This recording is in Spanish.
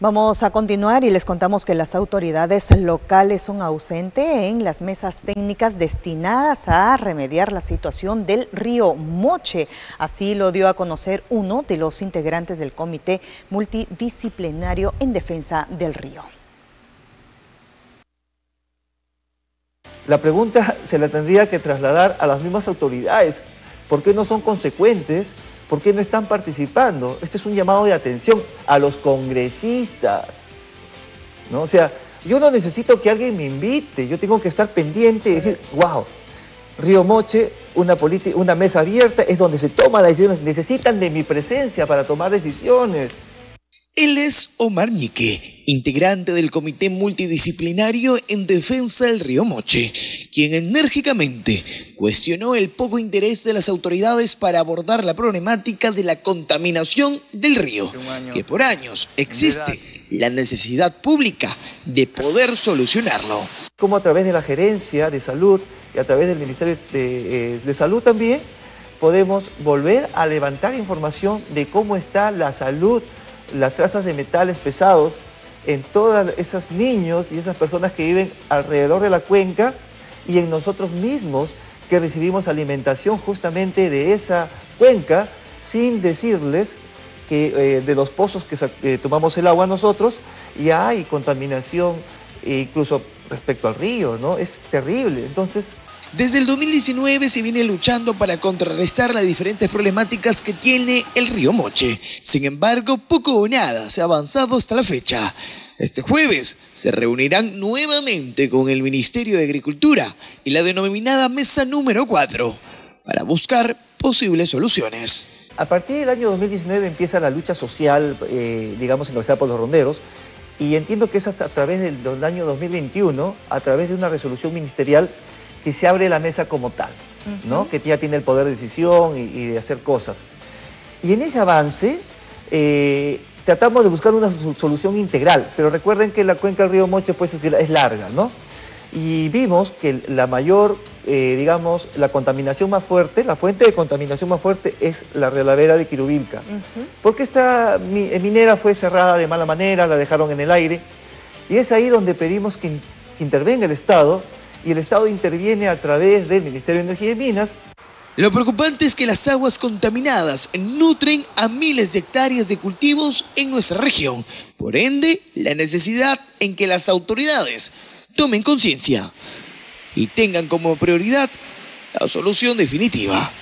Vamos a continuar y les contamos que las autoridades locales son ausentes en las mesas técnicas destinadas a remediar la situación del río Moche. Así lo dio a conocer uno de los integrantes del comité multidisciplinario en defensa del río. La pregunta se la tendría que trasladar a las mismas autoridades. ¿Por qué no son consecuentes ¿Por qué no están participando? Este es un llamado de atención a los congresistas. ¿no? O sea, yo no necesito que alguien me invite, yo tengo que estar pendiente y decir, wow, Río Moche, una, una mesa abierta, es donde se toman las decisiones, necesitan de mi presencia para tomar decisiones. Él es Omar Ñique, integrante del Comité Multidisciplinario en Defensa del Río Moche, quien enérgicamente cuestionó el poco interés de las autoridades para abordar la problemática de la contaminación del río, que por años existe la necesidad pública de poder solucionarlo. Como a través de la gerencia de salud y a través del Ministerio de, eh, de Salud también, podemos volver a levantar información de cómo está la salud las trazas de metales pesados en todos esos niños y esas personas que viven alrededor de la cuenca y en nosotros mismos que recibimos alimentación justamente de esa cuenca sin decirles que eh, de los pozos que eh, tomamos el agua nosotros ya hay contaminación e incluso respecto al río, ¿no? Es terrible. Entonces, desde el 2019 se viene luchando para contrarrestar las diferentes problemáticas que tiene el río Moche. Sin embargo, poco o nada se ha avanzado hasta la fecha. Este jueves se reunirán nuevamente con el Ministerio de Agricultura y la denominada Mesa número 4 para buscar posibles soluciones. A partir del año 2019 empieza la lucha social, eh, digamos, encabezada por los ronderos, y entiendo que es a través del año 2021, a través de una resolución ministerial, que se abre la mesa como tal, ¿no? que ya tiene el poder de decisión y, de hacer cosas. Y en ese avance eh, tratamos de buscar una solución integral, pero recuerden que la cuenca del río Moche pues, es larga, ¿no? Y vimos que la mayor, eh, digamos, la contaminación más fuerte, la fuente de contaminación más fuerte es la relavera de Quirubilca. Porque esta minera fue cerrada de mala manera, la dejaron en el aire. Y es ahí donde pedimos que intervenga el Estado y el Estado interviene a través del Ministerio de Energía y Minas. Lo preocupante es que las aguas contaminadas nutren a miles de hectáreas de cultivos en nuestra región. Por ende, la necesidad en que las autoridades tomen conciencia y tengan como prioridad la solución definitiva.